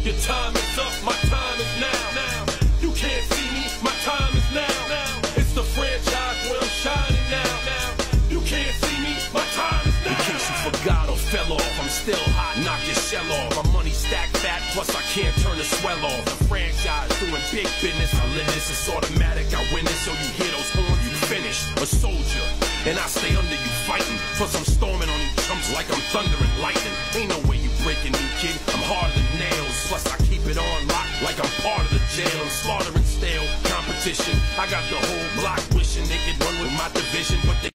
Your time is up, my time is now. now. You can't see me, my time is now. now. It's the franchise where I'm shining now. now. You can't see me, my time is now. In case you forgot or fell off, I'm still hot, knock your shell off. My money stacked fat, plus I can't turn the swell off. The franchise doing big business, I live this, it's automatic, I win this, So you hear those horns, you finished, a soldier. And I stay under you fighting, plus I'm storming on you chumps like I'm thunder and lightning. Ain't no way you breaking me, kid it on lock like I'm part of the jail. Slaughtering stale competition. I got the whole block wishing they could run with my division, but they